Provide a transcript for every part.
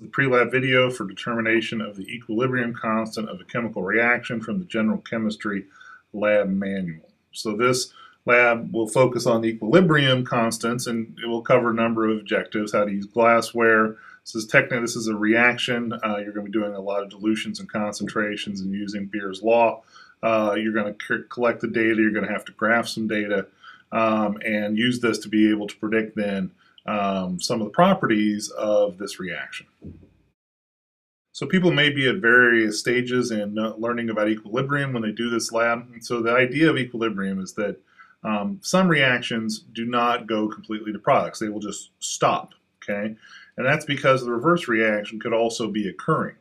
The pre-lab video for determination of the equilibrium constant of a chemical reaction from the General Chemistry Lab Manual. So this lab will focus on the equilibrium constants and it will cover a number of objectives, how to use glassware. This is technically, this is a reaction. Uh, you're going to be doing a lot of dilutions and concentrations and using Beer's law. Uh, you're going to collect the data, you're going to have to graph some data um, and use this to be able to predict then um, some of the properties of this reaction. So people may be at various stages in learning about equilibrium when they do this lab. So the idea of equilibrium is that um, some reactions do not go completely to products. They will just stop, okay? And that's because the reverse reaction could also be occurring.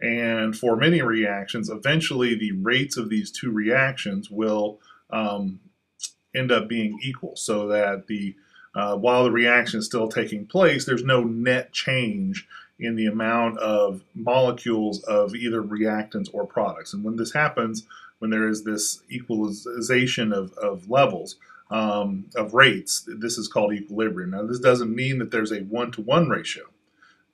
And for many reactions, eventually the rates of these two reactions will um, end up being equal so that the uh, while the reaction is still taking place, there's no net change in the amount of molecules of either reactants or products. And when this happens, when there is this equalization of, of levels, um, of rates, this is called equilibrium. Now, this doesn't mean that there's a one-to-one ratio.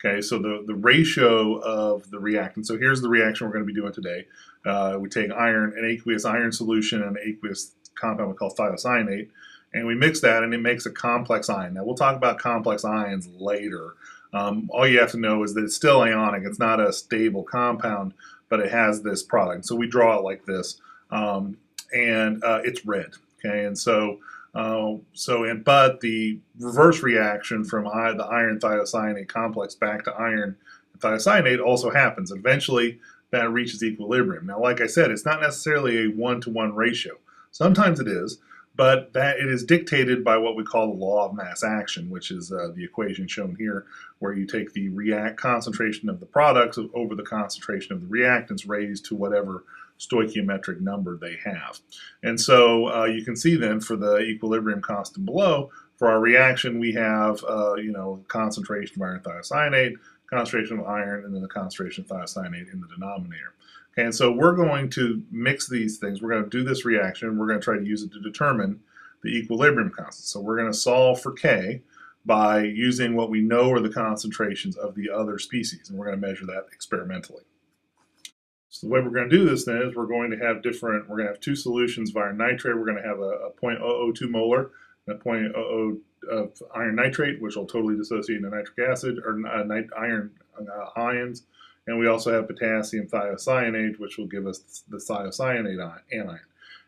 Okay, so the, the ratio of the reactant, so here's the reaction we're going to be doing today. Uh, we take iron, an aqueous iron solution and an aqueous compound we call thiocyanate, and we mix that and it makes a complex ion. Now we'll talk about complex ions later. Um, all you have to know is that it's still ionic. It's not a stable compound, but it has this product. So we draw it like this, um, and uh, it's red. Okay, and so uh, so and but the reverse reaction from the iron thiocyanate complex back to iron thiocyanate also happens. Eventually, that reaches equilibrium. Now, like I said, it's not necessarily a one-to-one -one ratio. Sometimes it is, but that it is dictated by what we call the law of mass action, which is uh, the equation shown here, where you take the react concentration of the products over the concentration of the reactants raised to whatever stoichiometric number they have. And so uh, you can see then for the equilibrium constant below, for our reaction we have, uh, you know, concentration of iron thiocyanate, concentration of iron, and then the concentration of thiocyanate in the denominator. And so we're going to mix these things. We're going to do this reaction. We're going to try to use it to determine the equilibrium constant. So we're going to solve for K by using what we know are the concentrations of the other species. And we're going to measure that experimentally. So the way we're going to do this then is we're going to have different, we're going to have two solutions of iron nitrate. We're going to have a, a 0.002 molar and a 0.00 of iron nitrate, which will totally dissociate into nitric acid or uh, iron uh, ions. And we also have potassium thiocyanate, which will give us the thiocyanate anion.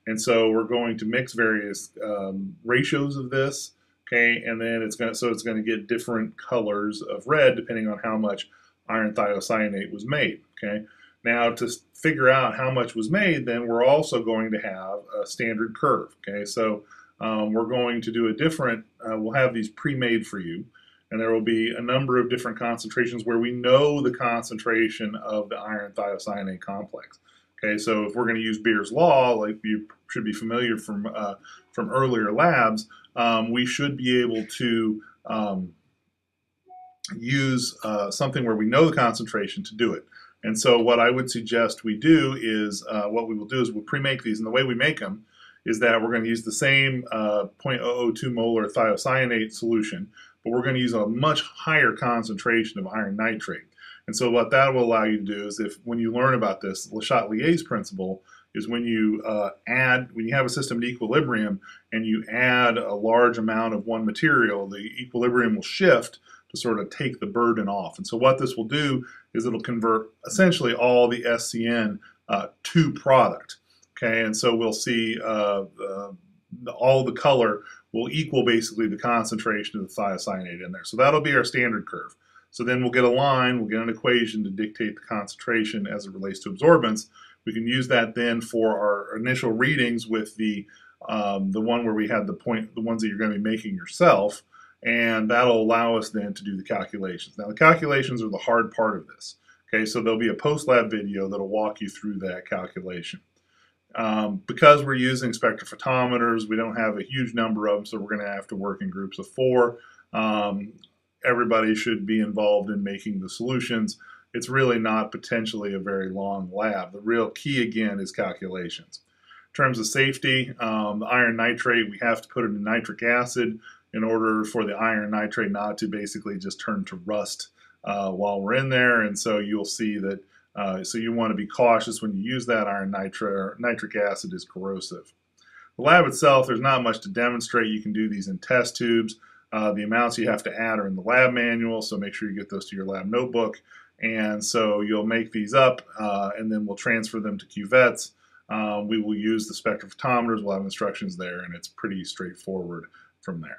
And so we're going to mix various um, ratios of this, okay, and then it's going to, so it's going to get different colors of red depending on how much iron thiocyanate was made, okay. Now to figure out how much was made, then we're also going to have a standard curve, okay. So um, we're going to do a different, uh, we'll have these pre-made for you and there will be a number of different concentrations where we know the concentration of the iron thiocyanate complex. Okay, so if we're going to use Beer's law, like you should be familiar from uh, from earlier labs, um, we should be able to um, use uh, something where we know the concentration to do it. And so what I would suggest we do is, uh, what we will do is we'll pre-make these, and the way we make them is that we're going to use the same uh, 0.002 molar thiocyanate solution, but we're going to use a much higher concentration of iron nitrate. And so what that will allow you to do is if when you learn about this, Le Chatelier's principle is when you uh, add, when you have a system at equilibrium and you add a large amount of one material, the equilibrium will shift to sort of take the burden off. And so what this will do is it'll convert essentially all the SCN uh, to product. Okay, and so we'll see uh, uh all the color will equal basically the concentration of the thiocyanate in there. So that'll be our standard curve. So then we'll get a line, we'll get an equation to dictate the concentration as it relates to absorbance. We can use that then for our initial readings with the um, the one where we had the point, the ones that you're going to be making yourself, and that'll allow us then to do the calculations. Now the calculations are the hard part of this. Okay, so there'll be a post-lab video that'll walk you through that calculation. Um, because we're using spectrophotometers, we don't have a huge number of them, so we're going to have to work in groups of four. Um, everybody should be involved in making the solutions. It's really not potentially a very long lab. The real key, again, is calculations. In terms of safety, um, the iron nitrate, we have to put it in nitric acid in order for the iron nitrate not to basically just turn to rust uh, while we're in there, and so you'll see that. Uh, so you want to be cautious when you use that iron nitri- nitric acid is corrosive. The lab itself, there's not much to demonstrate. You can do these in test tubes. Uh, the amounts you have to add are in the lab manual, so make sure you get those to your lab notebook. And so you'll make these up, uh, and then we'll transfer them to cuvettes. Um, we will use the spectrophotometers. We'll have instructions there, and it's pretty straightforward from there.